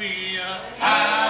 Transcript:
be a power